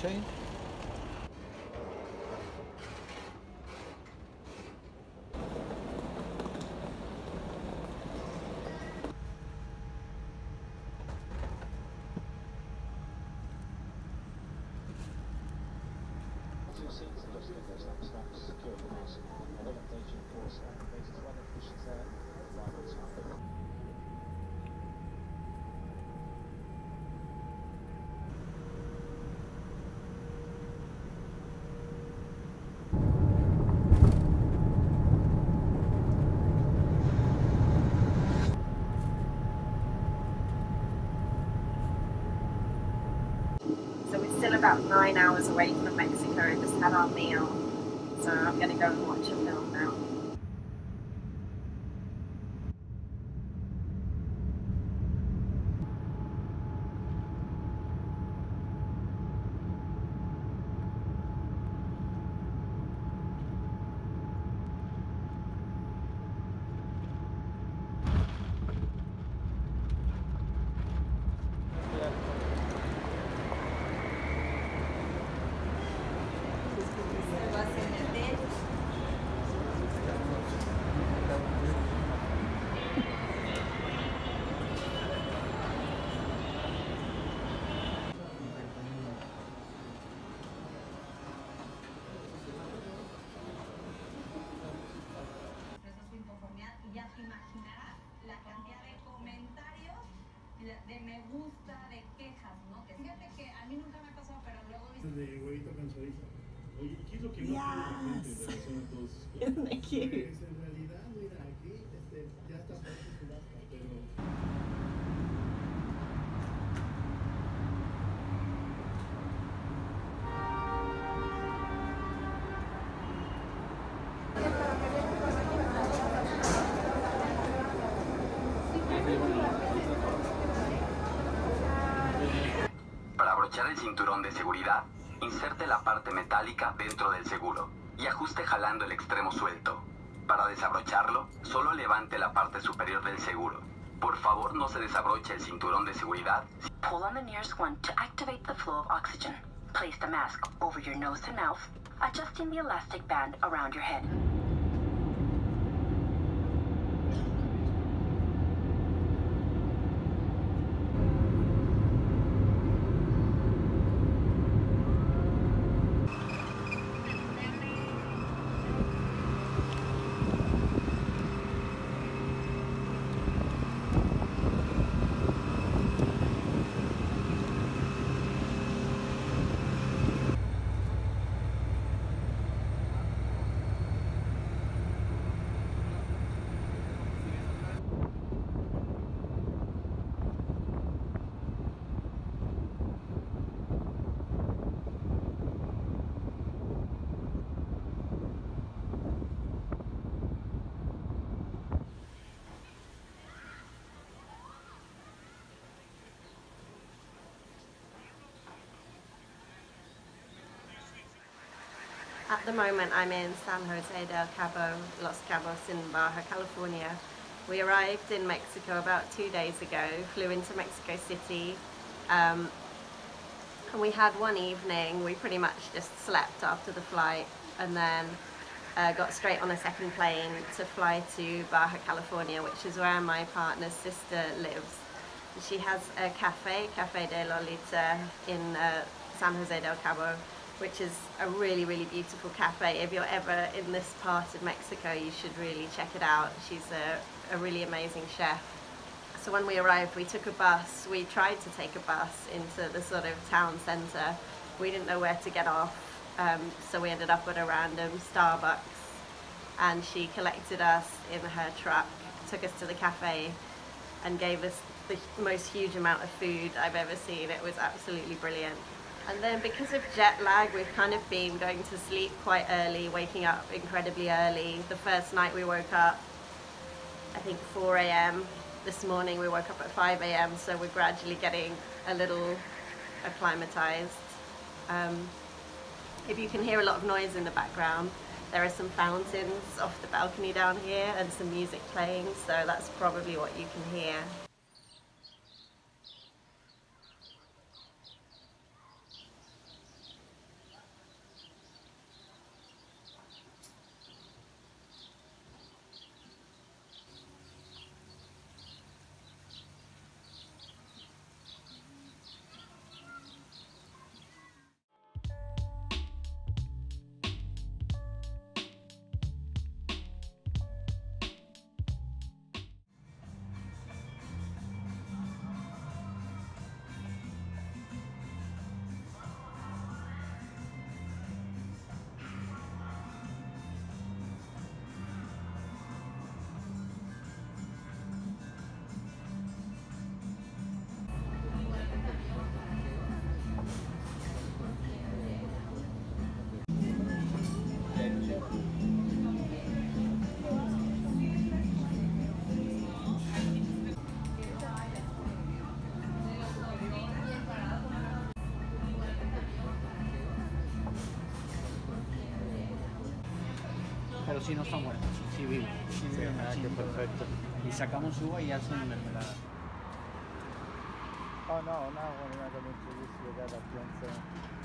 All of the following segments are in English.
Sí. So we're still about nine hours away from Mexico. We just had our meal. So I'm going to go and watch a film now. De huevito con chorizo. Oye, ¿qué es lo que más gente en relación a todos? Pues en realidad, mira, aquí este, ya está abrochar el cinturón de seguridad, inserte la parte metálica dentro del seguro y ajuste jalando el extremo suelto. Para desabrocharlo, solo levante la parte superior del seguro. Por favor, no se desabroche el cinturón de seguridad Pull on the nearest one to activate the flow of oxygen. Place the mask over your nose and mouth, adjusting the elastic band around your head. At the moment, I'm in San Jose del Cabo, Los Cabos in Baja California. We arrived in Mexico about two days ago, flew into Mexico City, um, and we had one evening. We pretty much just slept after the flight, and then uh, got straight on a second plane to fly to Baja California, which is where my partner's sister lives. She has a cafe, Cafe de Lolita, in uh, San Jose del Cabo, which is a really, really beautiful cafe. If you're ever in this part of Mexico, you should really check it out. She's a, a really amazing chef. So when we arrived, we took a bus. We tried to take a bus into the sort of town centre. We didn't know where to get off, um, so we ended up at a random Starbucks. And she collected us in her truck, took us to the cafe, and gave us the most huge amount of food I've ever seen. It was absolutely brilliant. And then because of jet lag, we've kind of been going to sleep quite early, waking up incredibly early. The first night we woke up, I think 4 a.m. This morning we woke up at 5 a.m. So we're gradually getting a little acclimatized. Um, if you can hear a lot of noise in the background, there are some fountains off the balcony down here and some music playing, so that's probably what you can hear. muertos y no son muertos, sí vivos. Sí, perfecto. Y sacamos uva y hacen mermelada. Oh no, you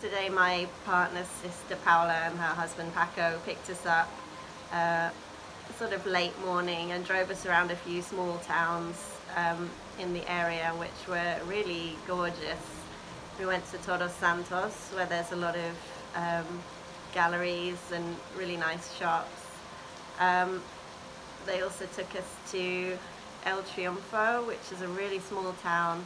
Yesterday, my partner's sister Paula and her husband Paco picked us up uh, sort of late morning and drove us around a few small towns um, in the area, which were really gorgeous. We went to Todos Santos, where there's a lot of um, galleries and really nice shops. Um, they also took us to El Triunfo, which is a really small town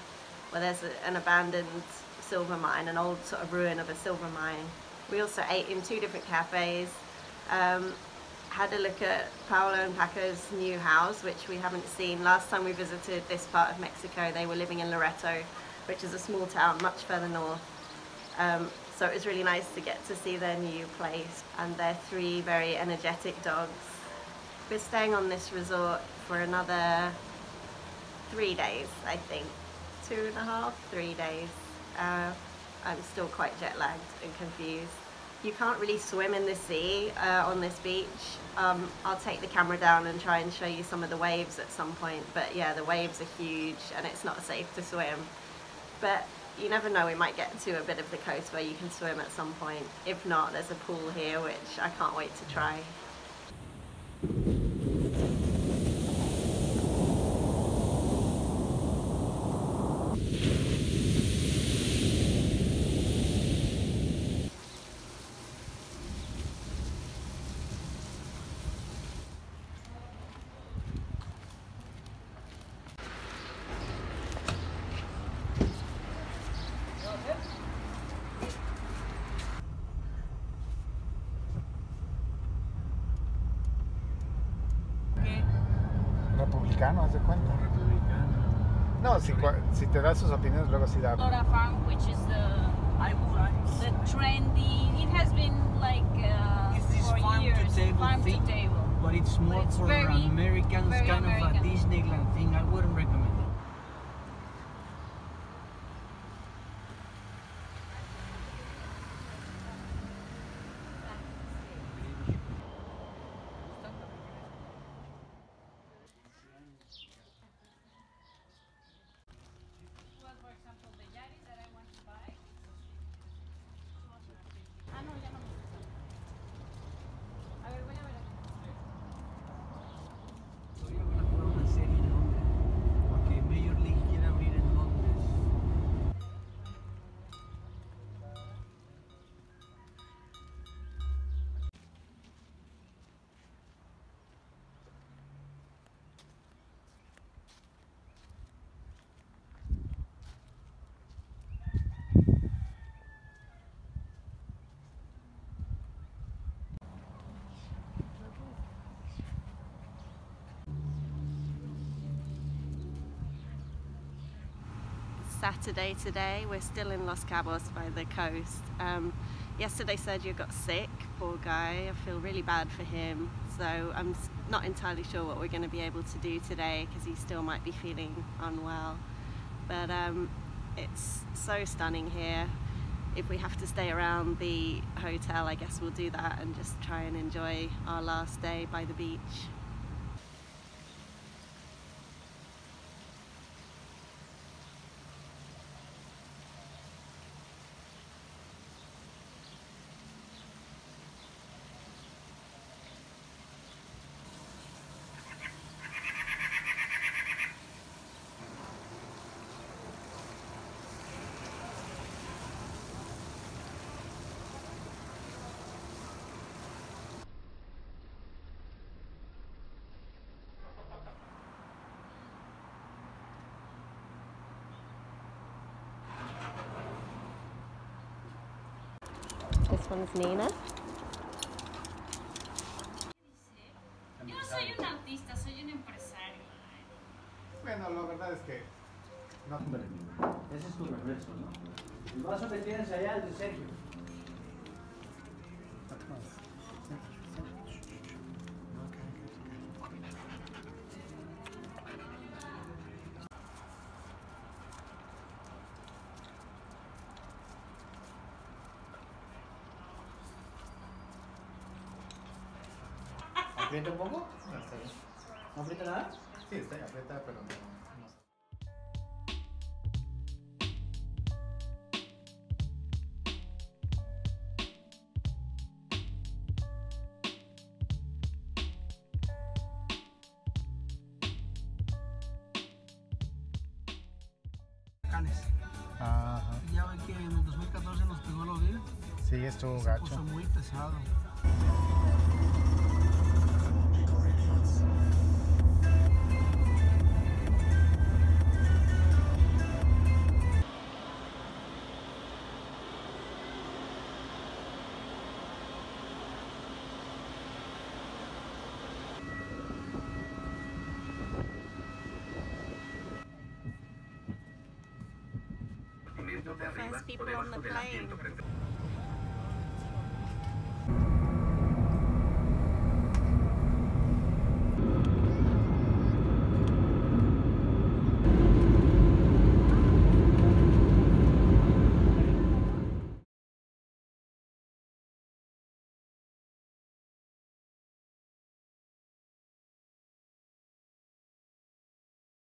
where there's a, an abandoned silver mine, an old sort of ruin of a silver mine. We also ate in two different cafes, um, had a look at Paula and Paco's new house, which we haven't seen. Last time we visited this part of Mexico, they were living in Loreto, which is a small town much further north. Um, so it was really nice to get to see their new place and their three very energetic dogs. We're staying on this resort for another three days, I think. Two and a half, three days. Uh, I'm still quite jet lagged and confused. You can't really swim in the sea uh, on this beach. Um, I'll take the camera down and try and show you some of the waves at some point. But yeah, the waves are huge and it's not safe to swim. But you never know, we might get to a bit of the coast where you can swim at some point. If not, there's a pool here which I can't wait to try. Republicano, haz de cuenta. No, si, si te da sus opiniones, luego sí da. Farm, which is the the trendy. It has been like uh, It's this for farm to years table farm thing. to table. But it's more it's for very- Americans, very kind of a Disneyland thing. I wouldn't recommend Saturday today. We're still in Los Cabos by the coast. Um, yesterday Sergio got sick, poor guy. I feel really bad for him. So I'm not entirely sure what we're going to be able to do today because he still might be feeling unwell. But um, it's so stunning here. If we have to stay around the hotel, I guess we'll do that and just try and enjoy our last day by the beach. One's Nina. Yo no soy un artista, soy un empresario. Bueno, la verdad es que no. Ese es tu reflejo, ¿no? El vaso que tienes allá es de Sergio. ¿Aprieta un poco? No, está bien. ¿No aprieta nada? Sí, está aprieta, pero no. Ajá. Ya ven que en el 2014 nos pegó el Odín. Sí, estuvo Se gacho. puso muy pesado. First people on the plane.